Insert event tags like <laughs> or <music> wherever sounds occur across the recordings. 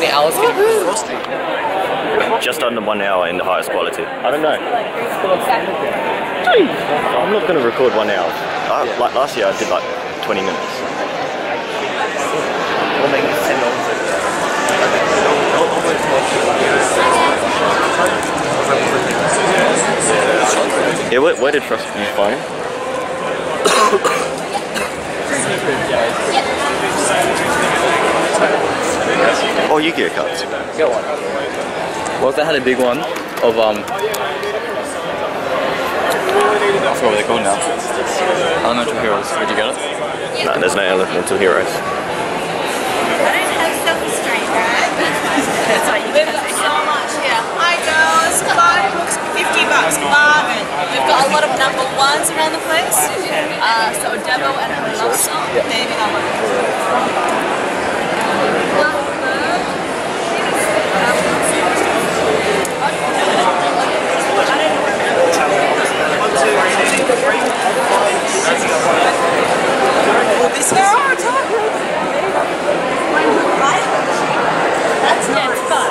many hours can you put Just under one hour in the highest quality. I don't know. I'm not going to record one hour. Ah, I, Like last year, I did like 20 minutes. We'll make it 10 dollars. Yeah, where, where did Frost you find? <coughs> oh, Yu-Gi-Oh cards. Get one. Well, they had a big one of um. I forgot what they're called now. Elemental Heroes. Did you get it? No, there's no elemental heroes. I don't have self-restraint, right? <laughs> That's why you We've so much here. Hi girls, come on, books 50 bucks, bargain. We've got a lot of number ones around the place. Uh, so Debo and her love song, maybe I want This girl, That's not fun.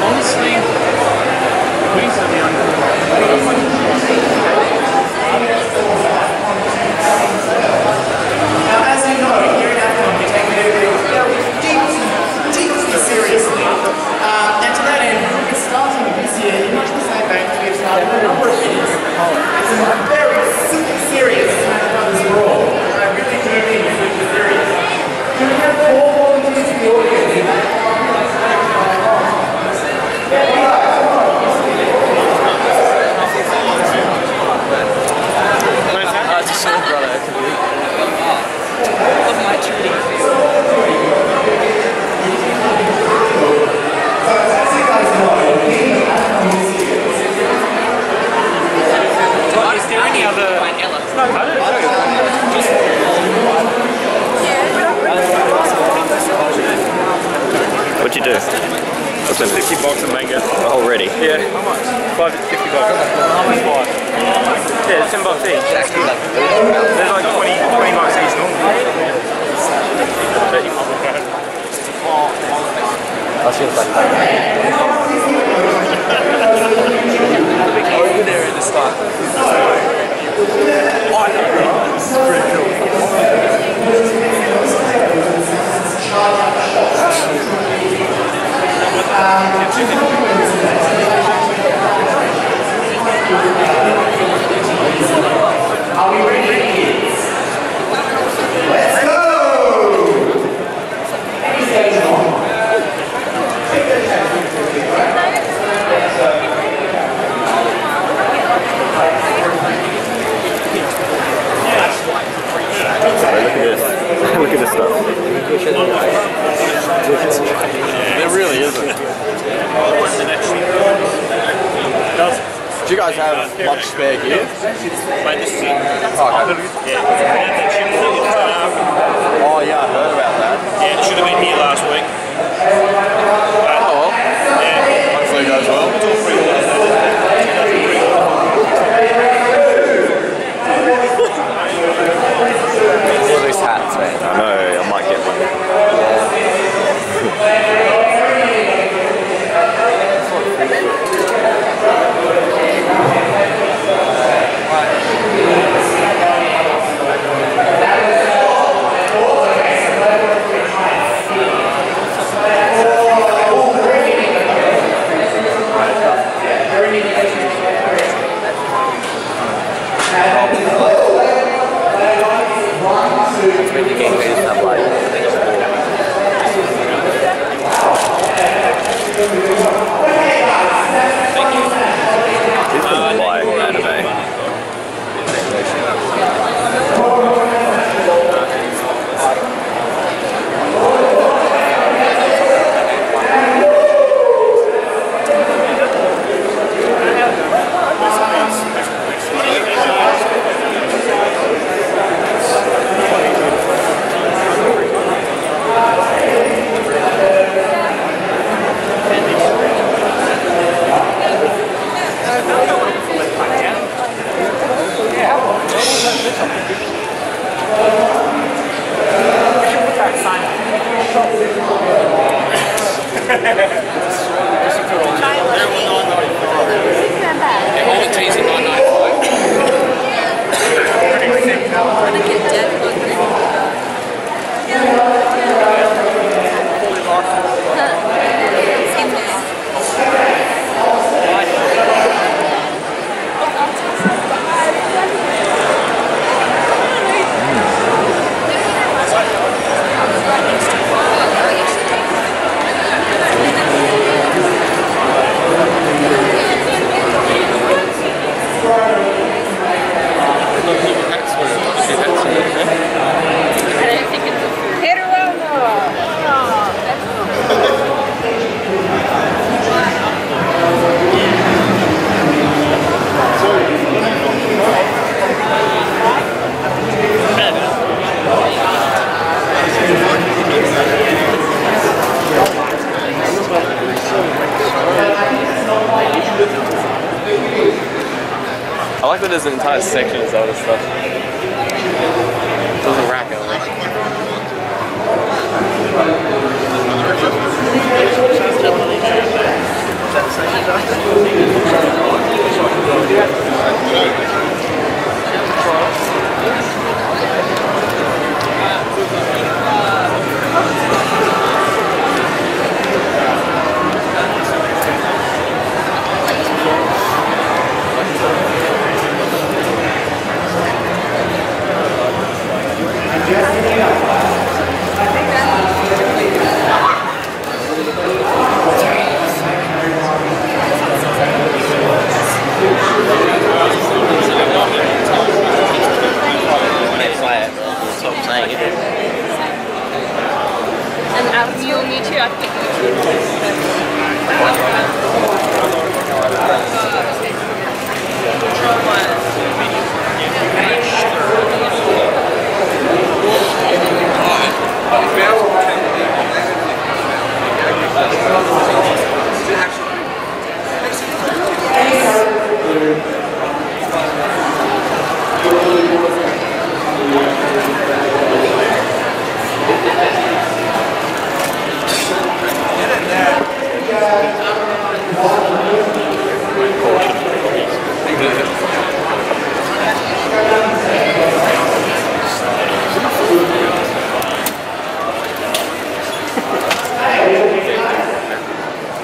Honestly, Queens are the only Now, as you know, here at AVCon, we take it very deeply, deeply seriously. Um, and to that end, we're starting this year in much the same vein as we have started a number of years. It's a very super serious Smash Brothers Brawl. And I really do mean super serious. Can we have four volunteers in the audience? Uh, it's a sword brother. It's a big. Of my treaty. Is there any other? What'd you do? What's in 50 bucks a manga. Already. Yeah. How much? Five, 50 bucks. How much five? Yeah, it's 10 bucks each. There's like 20, 20 bucks each normally. 30 I feel like Over there at the start. Are It's really getting very sublime. There's an entire section of Zelda stuff. There's a rack. When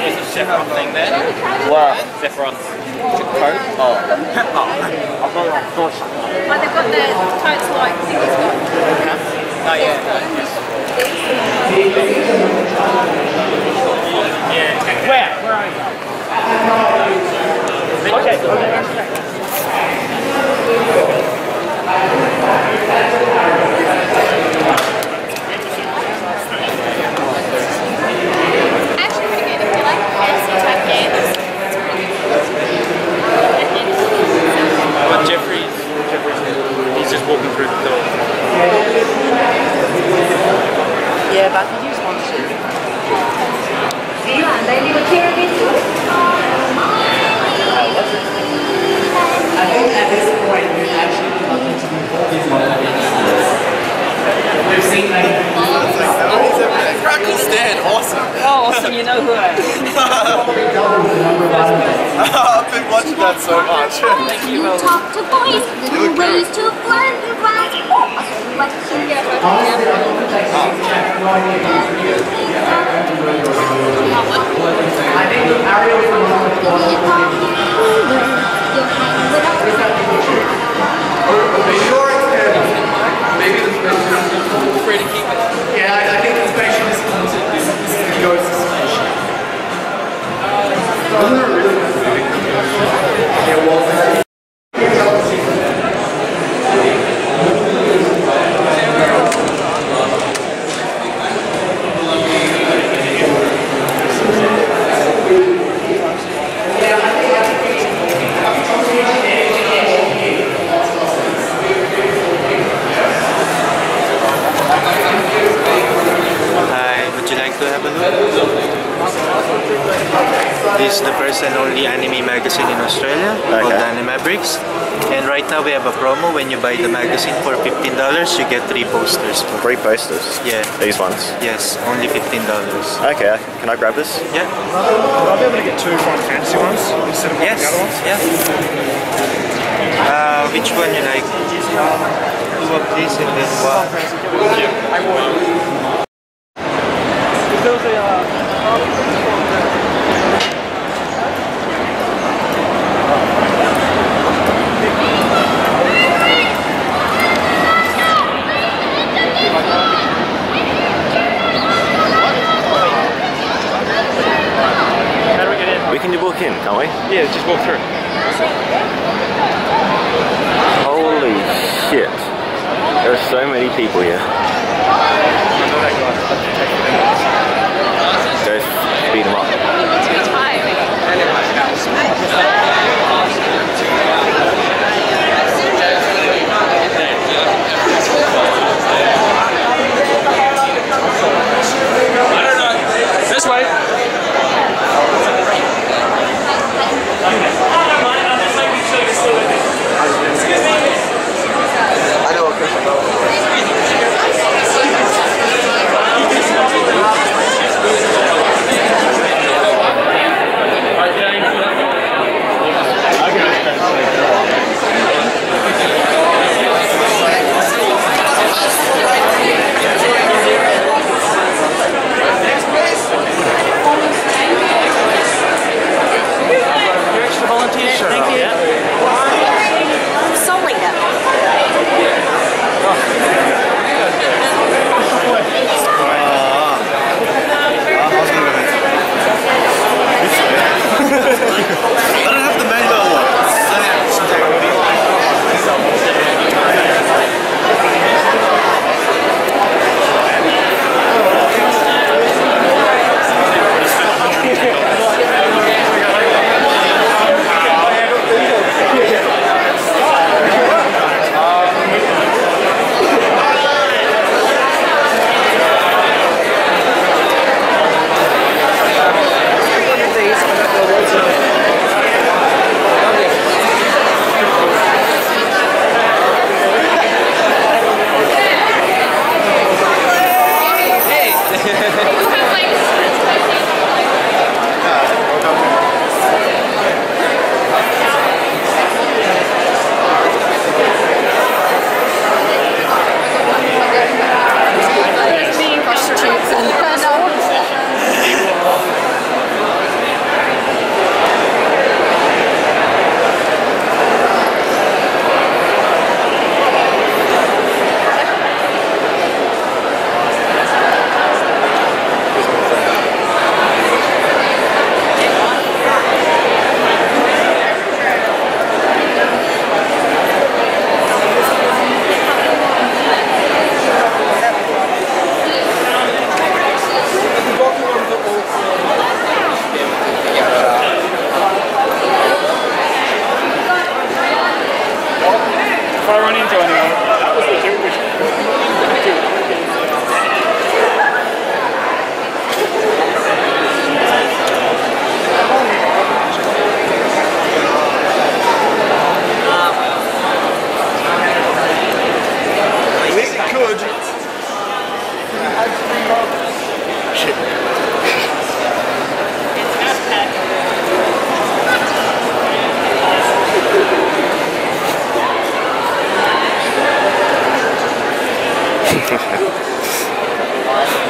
There's a Sephiroth thing there. Wow. Sephiroth. Oh. But they've got the totes like thingies got. Oh yeah. Where? Where are you? Okay. Actually pretty good if you like fancy type games. It's pretty good. But Jeffrey's, Jeffrey's he's just walking through the door. Yeah, but I could use one too. I think at this point we actually come into the hobbies We've seen like Crackle stand, awesome. Oh, so you know who I am. <laughs> that so much. <laughs> Thank you, Mel. Talk to boys, little ways to flirt and rise. What you get for Honestly, I don't think like six chapter no idea who's real. I think Ariel from one of the You'll hang with us. For sure it's good. Maybe the specialist. Free to keep it. Yeah, I, I think the specialist comes in this, this is the ghost special. Wasn't there a really good movie? Yeah, well, This is the first and only anime magazine in Australia called Okay. Animabricks. And right now we have a promo. When you buy the magazine for $15, you get three posters. Three posters. yeah. These ones. Yes, only $15. Okay, can I grab this? Yeah. I'll be able to get two Final Fantasy ones instead of one Yes. the other ones. Yeah. Uh, which one you like? Two of these and then one. How do we get in? We can walk in, can't we? Yeah, just walk through. Holy shit. There are so many people here. Go speed them up. running into anyone. ましたね。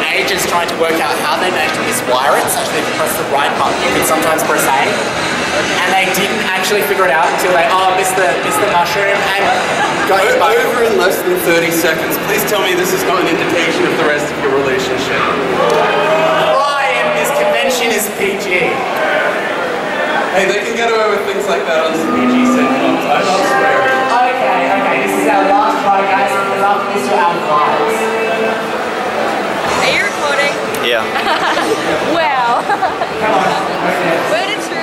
spent ages trying to work out how they managed to miswire it such that if press the right button, you can sometimes press A. And they didn't actually figure it out until they, oh, missed the, missed the mushroom and got o- Over in less than 30 seconds. Please tell me this is not an indication of the rest of your relationship. Ryan, this convention is PG. Hey, they can get away with things like that on some PG sitcoms. I love swearing. Okay, okay, this is our last try, guys. We're up this to our lives. Yeah. <laughs> well, where did you